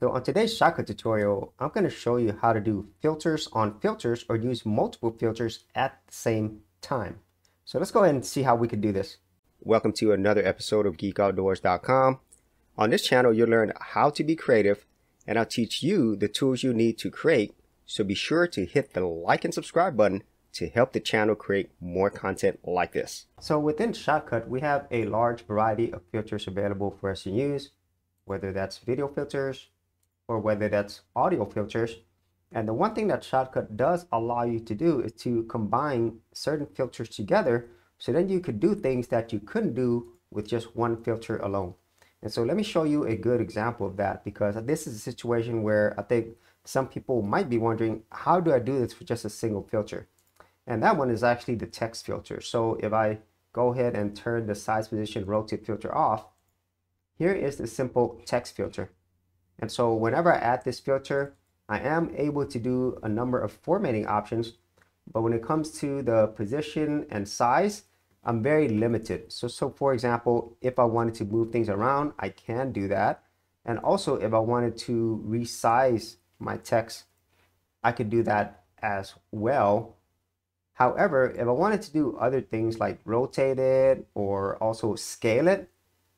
So on today's Shotcut tutorial, I'm going to show you how to do filters on filters or use multiple filters at the same time. So let's go ahead and see how we can do this. Welcome to another episode of geekoutdoors.com. On this channel, you'll learn how to be creative and I'll teach you the tools you need to create. So be sure to hit the like and subscribe button to help the channel create more content like this. So within Shotcut, we have a large variety of filters available for us to use, whether that's video filters, or whether that's audio filters. And the one thing that Shotcut does allow you to do is to combine certain filters together so then you could do things that you couldn't do with just one filter alone. And so let me show you a good example of that because this is a situation where I think some people might be wondering, how do I do this with just a single filter? And that one is actually the text filter. So if I go ahead and turn the size position rotate filter off, here is the simple text filter. And so whenever I add this filter, I am able to do a number of formatting options. But when it comes to the position and size, I'm very limited. So, so for example, if I wanted to move things around, I can do that. And also if I wanted to resize my text, I could do that as well. However, if I wanted to do other things like rotate it or also scale it,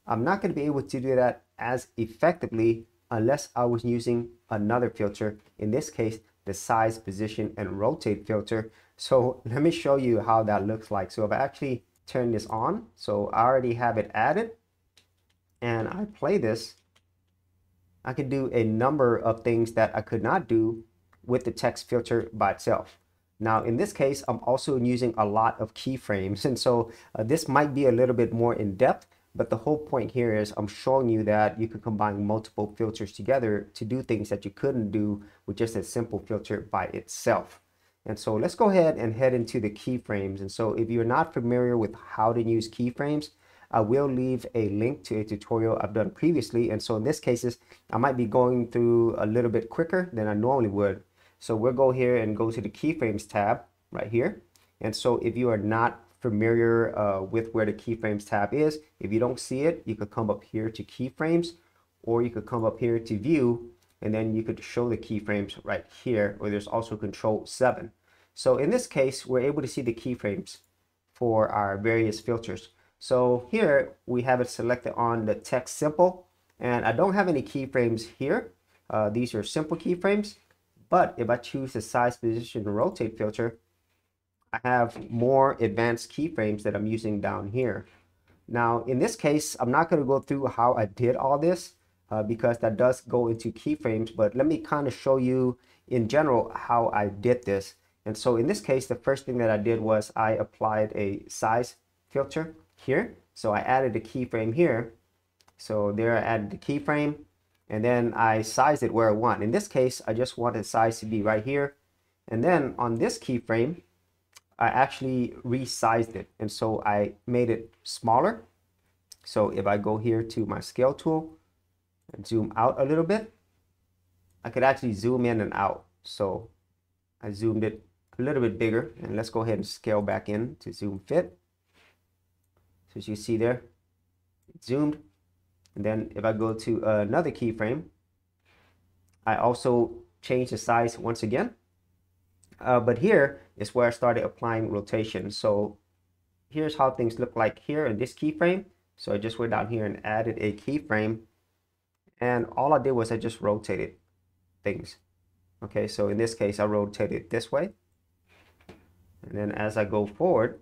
I'm not going to be able to do that as effectively unless I was using another filter, in this case, the size, position, and rotate filter. So let me show you how that looks like. So if I actually turn this on, so I already have it added, and I play this, I could do a number of things that I could not do with the text filter by itself. Now, in this case, I'm also using a lot of keyframes, and so uh, this might be a little bit more in depth, but the whole point here is I'm showing you that you can combine multiple filters together to do things that you couldn't do with just a simple filter by itself. And so let's go ahead and head into the keyframes. And so if you're not familiar with how to use keyframes, I will leave a link to a tutorial I've done previously. And so in this cases, I might be going through a little bit quicker than I normally would. So we'll go here and go to the keyframes tab right here. And so if you are not familiar uh, with where the keyframes tab is. If you don't see it, you could come up here to keyframes or you could come up here to view and then you could show the keyframes right here or there's also control 7. So in this case, we're able to see the keyframes for our various filters. So here we have it selected on the text simple and I don't have any keyframes here. Uh, these are simple keyframes, but if I choose the size, position, rotate filter, I have more advanced keyframes that I'm using down here. Now, in this case, I'm not going to go through how I did all this uh, because that does go into keyframes, but let me kind of show you in general how I did this. And so in this case, the first thing that I did was I applied a size filter here. So I added a keyframe here. So there I added the keyframe and then I sized it where I want. In this case, I just want the size to be right here. And then on this keyframe, I actually resized it. And so I made it smaller. So if I go here to my scale tool and zoom out a little bit, I could actually zoom in and out. So I zoomed it a little bit bigger and let's go ahead and scale back in to zoom fit. So as you see there, zoomed. And then if I go to another keyframe, I also change the size once again. Uh, but here is where I started applying rotation. So here's how things look like here in this keyframe. So I just went down here and added a keyframe. And all I did was I just rotated things. Okay, so in this case, I rotated this way. And then as I go forward,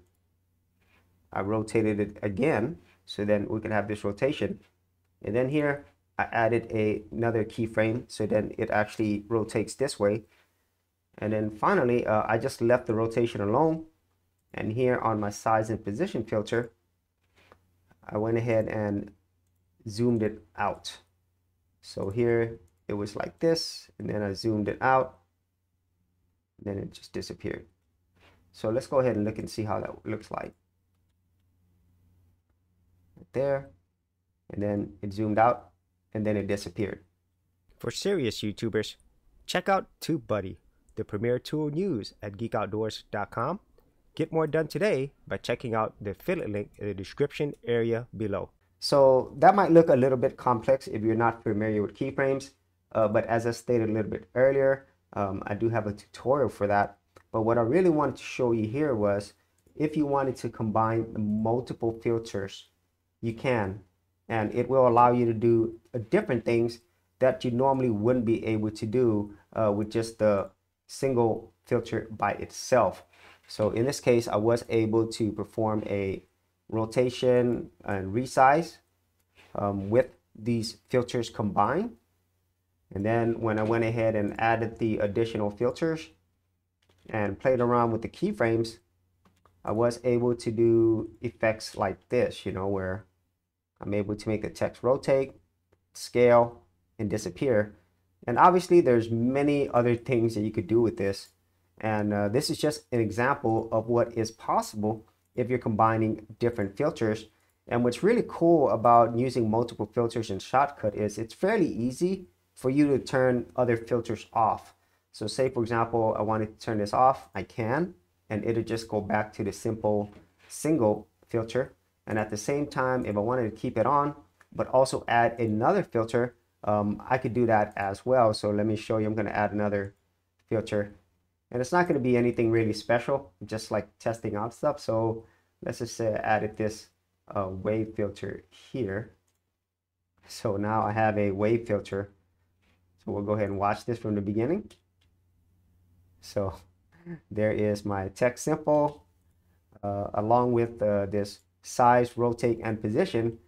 I rotated it again. So then we can have this rotation. And then here, I added a, another keyframe. So then it actually rotates this way. And then finally, uh, I just left the rotation alone. And here on my size and position filter, I went ahead and zoomed it out. So here it was like this, and then I zoomed it out, and then it just disappeared. So let's go ahead and look and see how that looks like. Right there, and then it zoomed out, and then it disappeared. For serious YouTubers, check out TubeBuddy the premier tool news at geekoutdoors.com. Get more done today by checking out the affiliate link in the description area below. So that might look a little bit complex if you're not familiar with keyframes, Uh, but as I stated a little bit earlier, um, I do have a tutorial for that. But what I really wanted to show you here was if you wanted to combine multiple filters, you can. And it will allow you to do different things that you normally wouldn't be able to do uh, with just the single filter by itself. So in this case, I was able to perform a rotation and resize um, with these filters combined. And then when I went ahead and added the additional filters and played around with the keyframes, I was able to do effects like this, you know, where I'm able to make the text rotate, scale, and disappear. And obviously there's many other things that you could do with this. And uh, this is just an example of what is possible if you're combining different filters. And what's really cool about using multiple filters in Shotcut is it's fairly easy for you to turn other filters off. So say for example, I wanted to turn this off, I can, and it'll just go back to the simple single filter. And at the same time, if I wanted to keep it on, but also add another filter, um, I could do that as well. So let me show you, I'm gonna add another filter and it's not gonna be anything really special, just like testing out stuff. So let's just say I added this uh, wave filter here. So now I have a wave filter. So we'll go ahead and watch this from the beginning. So there is my text simple uh, along with uh, this size, rotate, and position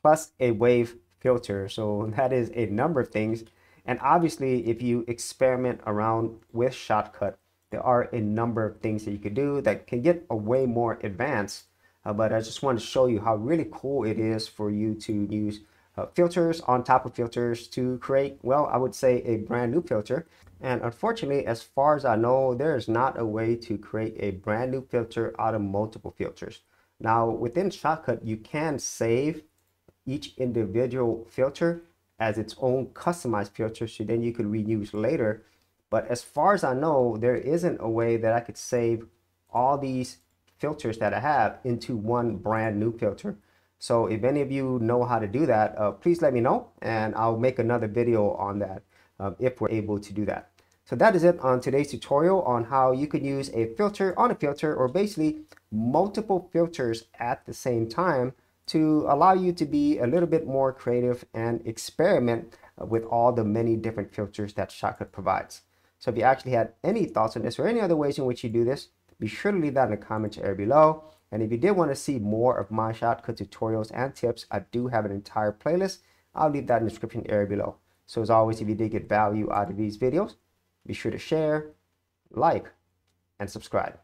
plus a wave filter. So that is a number of things. And obviously, if you experiment around with Shotcut, there are a number of things that you could do that can get a way more advanced. Uh, but I just want to show you how really cool it is for you to use uh, filters on top of filters to create, well, I would say a brand new filter. And unfortunately, as far as I know, there is not a way to create a brand new filter out of multiple filters. Now, within Shotcut, you can save each individual filter as its own customized filter, so then you could reuse later. But as far as I know, there isn't a way that I could save all these filters that I have into one brand new filter. So if any of you know how to do that, uh, please let me know and I'll make another video on that um, if we're able to do that. So that is it on today's tutorial on how you can use a filter on a filter or basically multiple filters at the same time to allow you to be a little bit more creative and experiment with all the many different filters that Shotcut provides. So if you actually had any thoughts on this or any other ways in which you do this, be sure to leave that in the comments area below. And if you did want to see more of my Shotcut tutorials and tips, I do have an entire playlist. I'll leave that in the description area below. So as always, if you did get value out of these videos, be sure to share, like, and subscribe.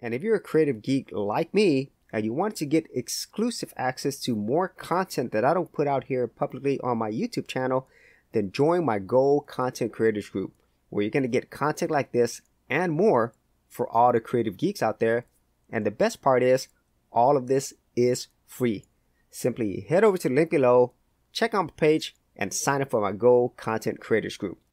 And if you're a creative geek like me, and you want to get exclusive access to more content that I don't put out here publicly on my YouTube channel, then join my GO Content Creators Group, where you're going to get content like this and more for all the creative geeks out there. And the best part is, all of this is free. Simply head over to the link below, check out my page, and sign up for my GO Content Creators Group.